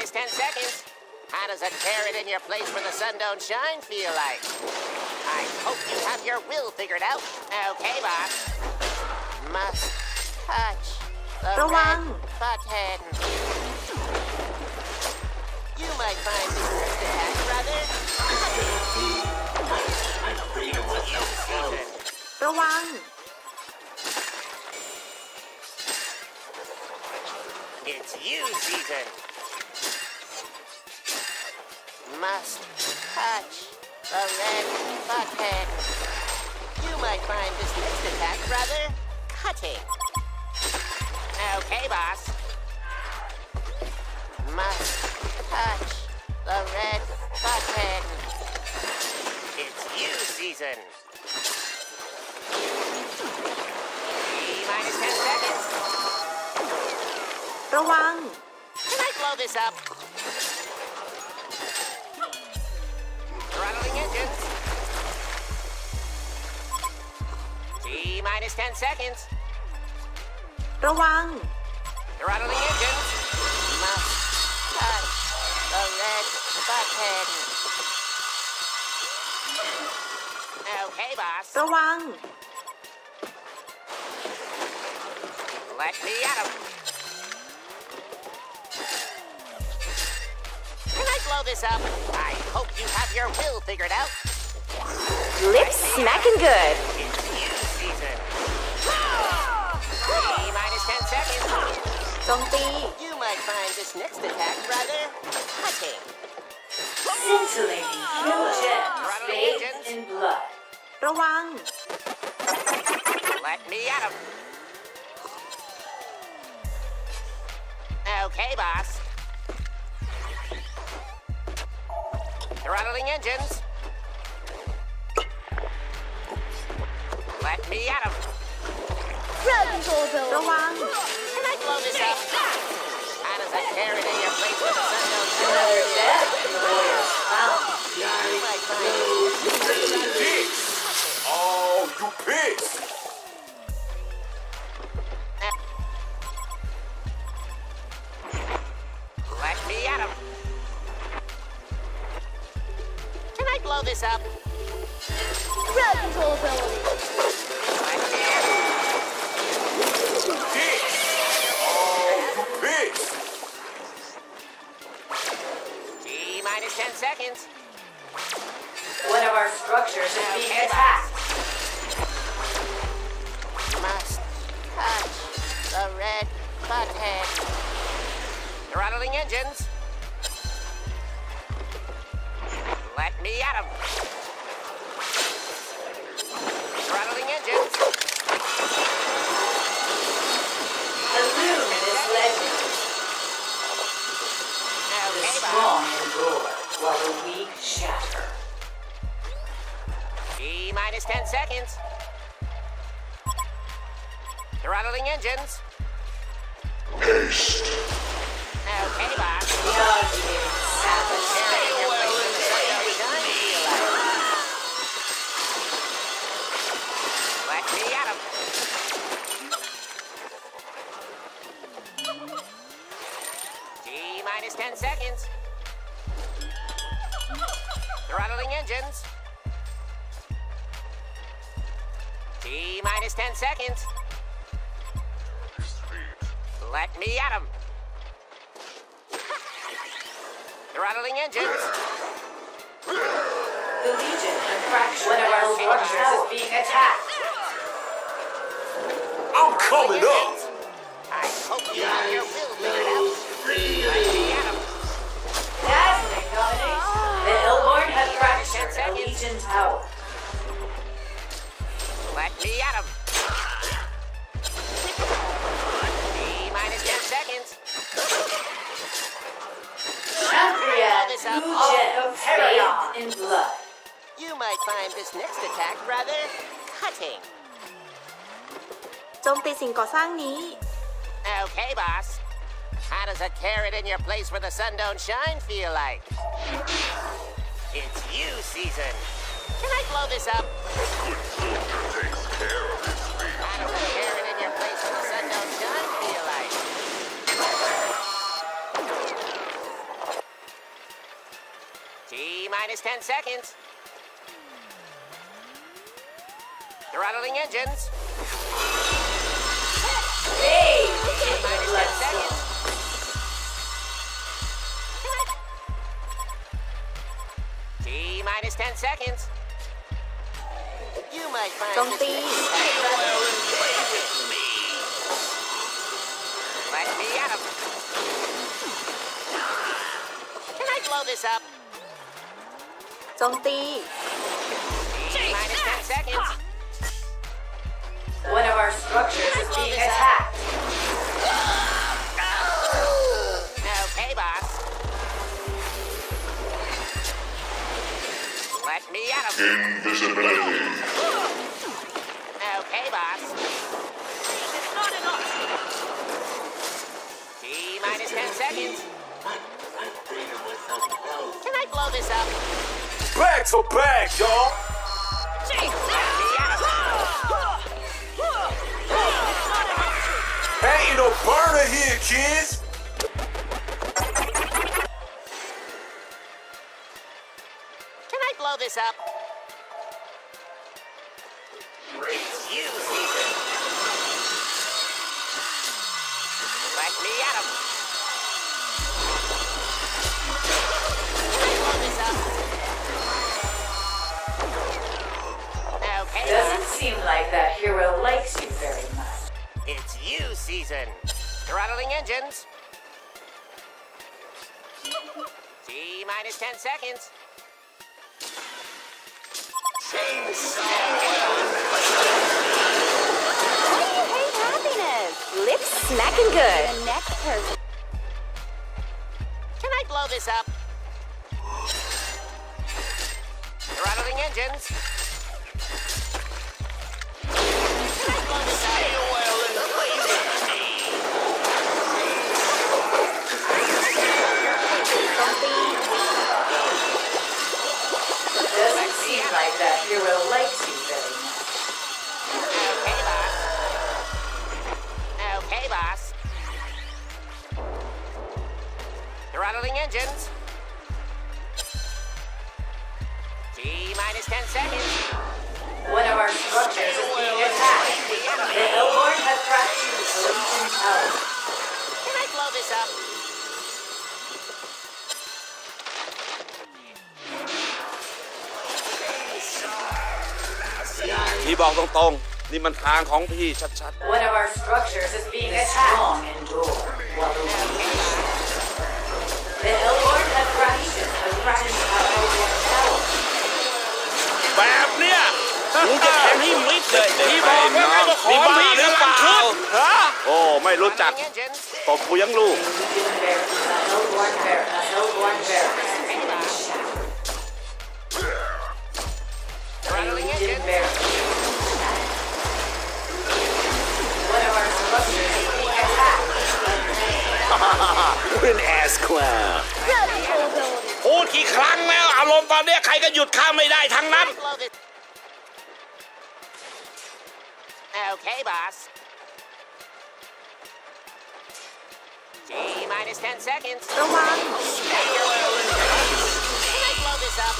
minus 10 seconds. How does a carrot in your place where the sun don't shine feel like? I hope you have your will figured out. Okay, boss. Must touch the, the red one. button. You might find this trick attack, brother. The one. It's you, Season Must touch the red button. You might find this next attack rather cutting. Okay, boss. Must touch the red button. It's you season. T minus 10 seconds. ระวัง Can I blow this up? minus 10 seconds. ระวัง Throttling engines. Must touch the red button. Okay, boss. ระวัง Let me at him. Can I blow this up? I hope you have your will figured out. lips smacking good โจมตี You might find this next attack rather cutting. Scintillating kill gems bathed in blood. ระวัง Let me at him. Okay, boss. Throttling engines. Let me at him. ระวัง Can I blow this up? How does a carrot in your place with the sun seconds. Throttling engines. Haste. Okay, boss. Seconds. Let me at him. Throttling engines. The Legion and fraction one of our structures is being attacked. I'm coming up. I hope you have your will figured out. Let me at him. Dazzling domination. The Hellbourne have fractured the Legion Tower. Let me at him. Champion This up. two gems bathed in blood. You might find this next attack rather cutting. โจมตีสิ่งก่อสร้างนี้ Okay, boss. How does a carrot in your place where the sun don't shine feel like? It's you season. Can I blow this up? Takes care of his Minus 10 seconds. Throttling engines. Hey, blow this up? Back to back, y'all. Let me at him. Ain't no burner here, kids. Can I blow this up? It's you, Caesar. Let me at him. Seem like that hero likes you very much. It's you, season. Throttling engines. T minus 10 seconds. Why do you hate happiness? Lips smacking good. The next person. Can I blow this up? Throttling engines. Can I blow this up? ๆพี่บอกตรงๆ นี่มันทางของพี่ชัด One of our structures is being attacked. Strong endure. While the The Hellborn have fractured the Legion Tower. ๆ แบบเนี้ยกูจะแทงให้มิดเลยพี่บอกแล้วไงว่าของพี่กำลังขึ้นฮะ ผมไม่รู้จักตบกูยังลูกเป็นแอสควาพูดกี่ครั้งแล้ว อารมณ์ตอนนี้ใครก็หยุดข้าไม่ได้ทั้งนั้นโอเคบอส T minus 10 seconds. ระวัง Can I blow this up?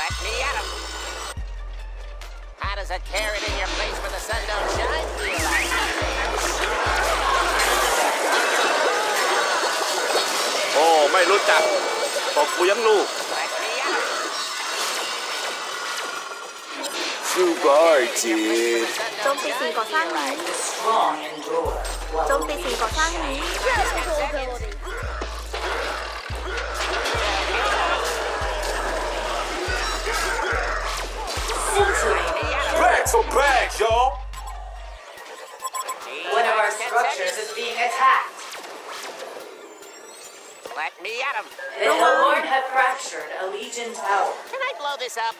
Let me at him. How does a carrot in your place where the sun don't shine feel like? โอ้ ไม่รู้จัก ตบกูยังลูก Let me at him. Too bad, 準備成個生意，真係做嘅我哋。Bags for bags, y'all! One of our structures is being attacked. Let me at him. The Horn has fractured a legion's tower. Can I blow this up?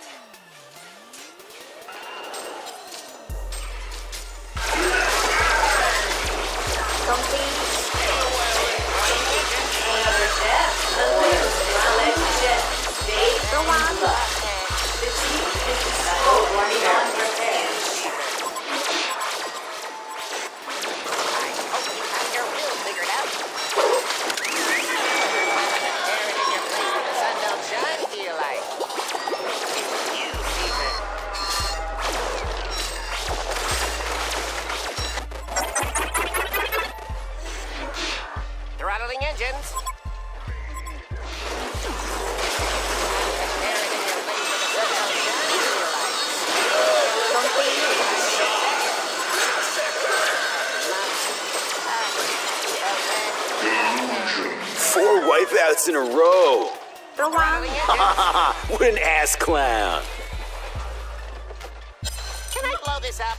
Another nuts in a row. what an ass clown. Can I blow this up?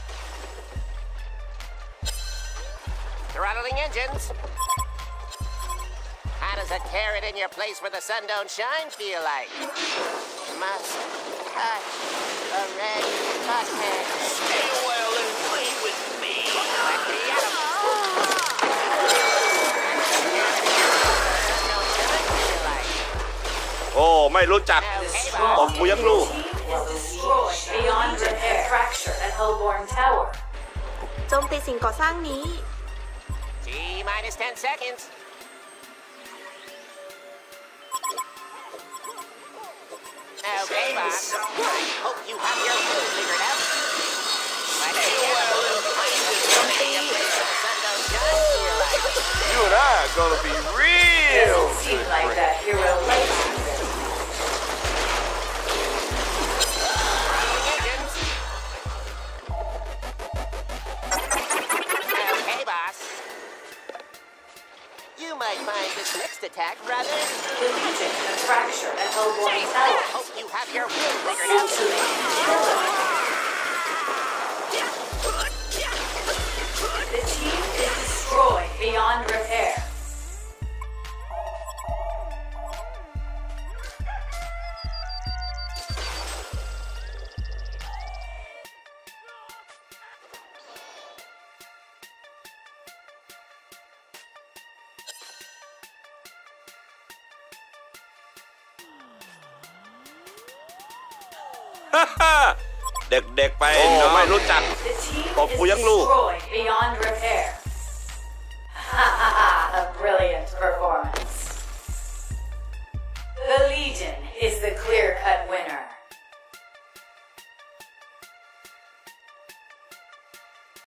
Throttling engines. How does a carrot in your place where the sun don't shine feel like? Must touch the red button. Stay away. ผมไม่รู้จัก ผมกูยังรู้ โจมตีสิ่งก่อสร้างนี้ T minus 10 seconds อยู่นะ gonna be real this attack rather. The Legion have fractured at Hellbourne Tower. Hope you have your will figured out. เด็กๆไปไม่รู้จักตบกูยังลูก